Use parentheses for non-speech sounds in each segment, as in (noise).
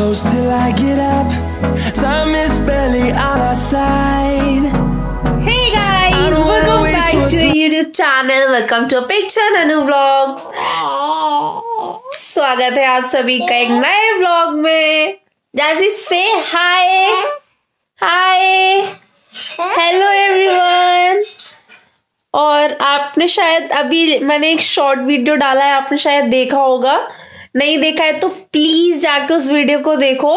close till I get up. Time is barely on our side. Hey guys, welcome back to our YouTube channel. Welcome to picture Nanu Vlogs. स्वागत है आप सभी का एक नए vlog में जैसे से हाय हाय हेलो एवरीवन और आपने शायद अभी मैंने एक शॉर्ट वीडियो डाला है आपने शायद देखा होगा नहीं देखा है तो प्लीज़ जाके उस वीडियो को देखो।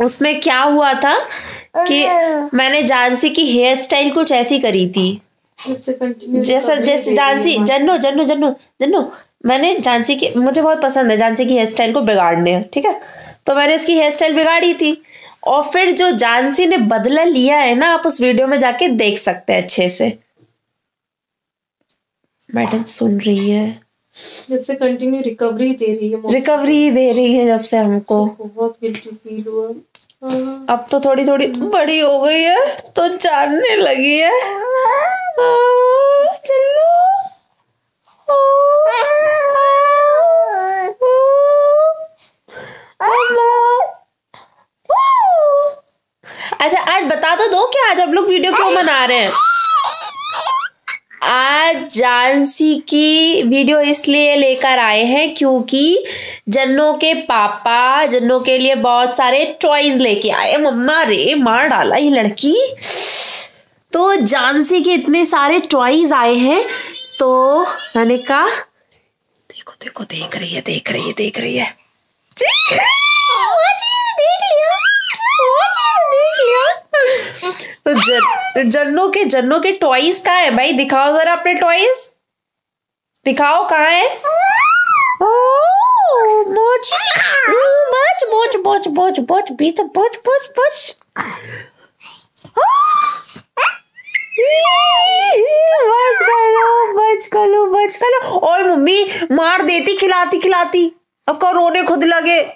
उसमें क्या हुआ था कि मैंने जानसी की हेयर स्टाइल कुछ ऐसी करी थी। जैसा जैसे जानसी जन्नो जन्नो जन्नो जन्नो मैंने झांसी की मुझे बहुत पसंद है झांसी की हेयर स्टाइल को बिगाड़ने ठीक है? तो मैंने इसकी हेयर स्टाइल बिगाड़ी थी। और फिर जो झांसी ने बदला लिया है ना आप उस वीडियो में जाके देख सकते हैं अच्छे से। मैडम सुन रही है। जब से कंटिन्यू रिकवरी दे रही है रिकवरी दे रही है जब से हमको। बहुत गिल्टी फील हुआ। हाँ, अब तो थोड़ी थोड़ी बड़ी हो गई है तो जानने लगी है। चलो। आ, अम्मा। अच्छा आज बता तो दो कि आज हम लोग वीडियो क्यों बना रहे हैं? जानसी की वीडियो इसलिए लेकर आए हैं क्योंकि जन्नो के पापा, जन्नो के लिए बहुत सारे टॉयज लेके आए मम्मा, रे, मार डाला ये लड़की। तो जानसी के इतने सारे टॉयज आए हैं तो मैंने कहा, देखो देखो, देख रही है, देख रही है, देख रही है वो चीज़ देख लिया वो चीज़ देख लिया तो जन्नो के जन्नो के टॉयज कहाँ है? भाई, दिखाओ जरा अपने टॉयज दिखाओ कहाँ है? मोच मोच मोच मोच मोच मोच, बीच, मोच मोच मोच। करो करो करो। और मम्मी मार देती, खिलाती खिलाती। अब रोने खुद लगे?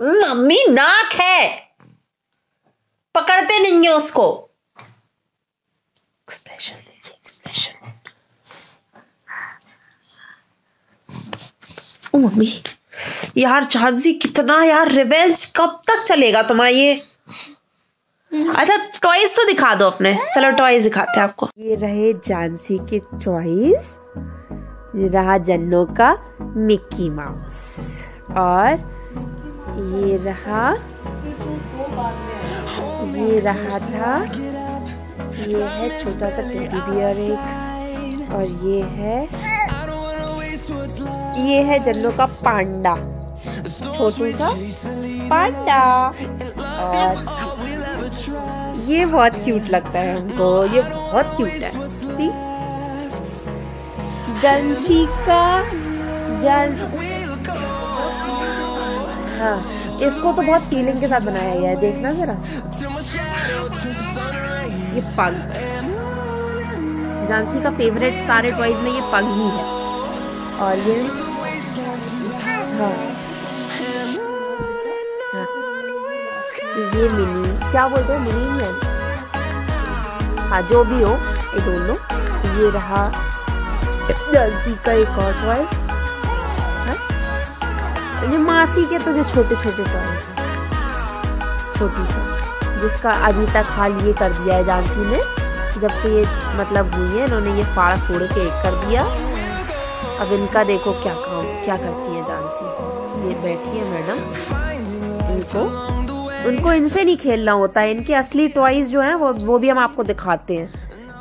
मम्मी नाक है। पकड़ते नहीं है उसको। एक्सप्रेशन दीजिए एक्सप्रेशन ओ मम्मी यार झांसी कितना यार रिवेंज कब तक चलेगा तुम्हारा ये? अच्छा टॉयज तो दिखा दो अपने। चलो टॉयज दिखाते हैं आपको। ये रहे झांसी के टॉयज रहा जन्नो का मिक्की माउस। और ये रहा ये रहा था, ये है छोटा सा टेडी बियर एक, और ये है ये है जन्नो का पांडा। छोटू का पांडा। और ये बहुत क्यूट लगता है हमको, ये बहुत क्यूट है। सी जंची का जन हाँ इसको तो बहुत फीलिंग के साथ बनाया गया है, देखना जरा। ये पग। झांसी का फेवरेट सारे टॉयज में ये पग ही है। और ये हाँ। हाँ। ये मिनी। क्या बोलते हैं? मिनी है। हाँ जो भी हो, ये दोनों। ये रहा झांसी का एक और टॉयज ये मासी के तो जो छोटे छोटे टॉयज छोटी सा जिसका अभी तक हाल ये कर दिया है झांसी ने। जब से ये मतलब हुई है, इन्होंने ये फाड़ फोड़ के एक कर दिया। अब इनका देखो क्या काम, क्या करती है झांसी ये बैठी है मैडम। इनको। उनको इनसे नहीं खेलना होता। है इनके असली टॉयज जो है, वो वो भी हम आपको दिखाते हैं।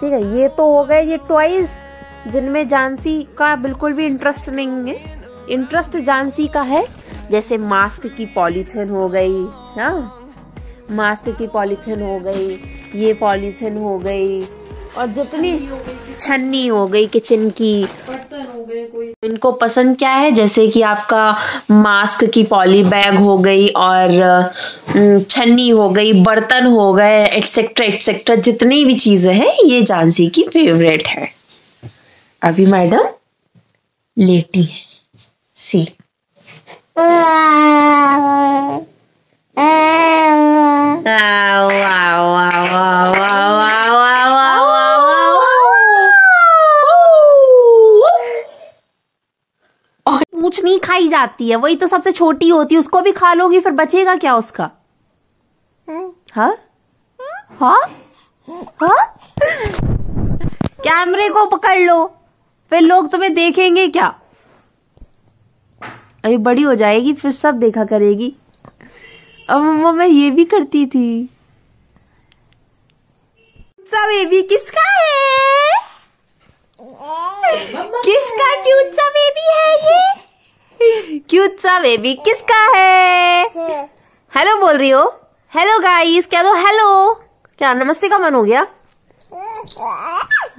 ठीक है, ये तो हो गए, ये टॉयज जिनमें झांसी का बिल्कुल भी इंटरेस्ट नहीं है। इंटरेस्ट झांसी का है जैसे मास्क की पॉलीथिन हो गई हाँ? मास्क की पॉलीथिन हो गई ये पॉलीथिन हो गई और जितनी छन्नी हो गई किचन की। बर्तन हो गए कोई इनको पसंद क्या है? जैसे कि आपका मास्क की पॉली बैग हो गई और छन्नी हो गई बर्तन हो गए एटसेट्रा एटसेट्रा जितनी भी चीज़ें हैं ये झांसी की फेवरेट है। अभी मैडम लेटी है। सी। पूछ नहीं खाई जाती है। वही तो सबसे छोटी होती है। उसको भी खा लोगी, फिर बचेगा क्या उसका? हा? कैमरे को पकड़ लो। फिर लोग तुम्हें देखेंगे क्या? अभी बड़ी हो जाएगी फिर सब देखा करेगी। अब मम्मा मैं ये भी करती थी। सा बेबी किसका है? किसका क्यूट सा बेबी है ये? क्यूट सा बेबी किसका है? हेलो बोल रही हो। हेलो गाइस क्या दो हेलो क्या नमस्ते का मन हो गया?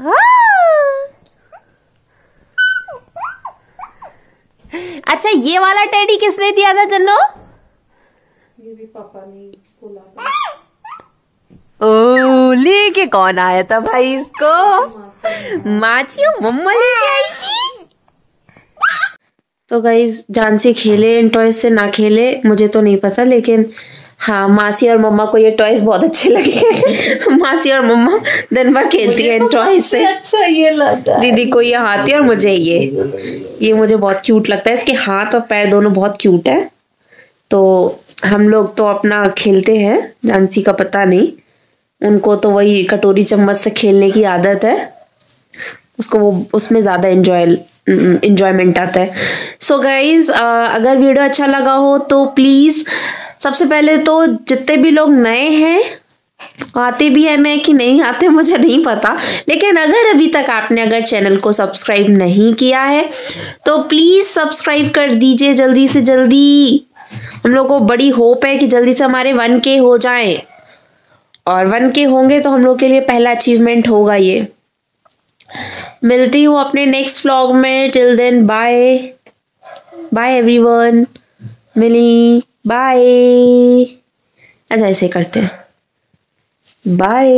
हाँ। अच्छा ये वाला टेडी किसने दिया था जन्नो? ये भी पापा ने बोला ओ लेके कौन आया था भाई इसको? माची मम्मा लेके आई थी? तो गाइज़ जान से खेले इन टॉयज से ना खेले मुझे तो नहीं पता लेकिन हाँ मासी और मम्मा को ये टॉयज बहुत अच्छे लगे तो (laughs) मासी और मम्मा दिन भर खेलती है इन टॉयज से। अच्छा ये लगा दीदी को ये हाथी और मुझे ये। ये मुझे बहुत क्यूट लगता है। इसके हाथ और पैर दोनों बहुत क्यूट है। तो हम लोग तो अपना खेलते हैं। जानसी का पता नहीं। उनको तो वही कटोरी चम्मच से खेलने की आदत है। उसको वो उसमें ज़्यादा इंजॉय इंजॉयमेंट आता है। सो so गाइज़ अगर वीडियो अच्छा लगा हो तो प्लीज़ सबसे पहले तो जितने भी लोग नए हैं, आते भी है नए कि नहीं आते, मुझे नहीं पता। लेकिन अगर अभी तक आपने अगर चैनल को सब्सक्राइब नहीं किया है तो प्लीज़ सब्सक्राइब कर दीजिए जल्दी से जल्दी। हम लोग को बड़ी होप है कि जल्दी से हमारे वन के हो जाए। और वन के होंगे तो हम लोग के लिए पहला अचीवमेंट होगा ये। मिलती हूँ अपने नेक्स्ट व्लॉग में। Till then bye bye everyone Mili. Bye अच्छा ऐसे करते हैं। बाय